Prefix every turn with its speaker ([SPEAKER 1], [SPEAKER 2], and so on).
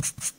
[SPEAKER 1] you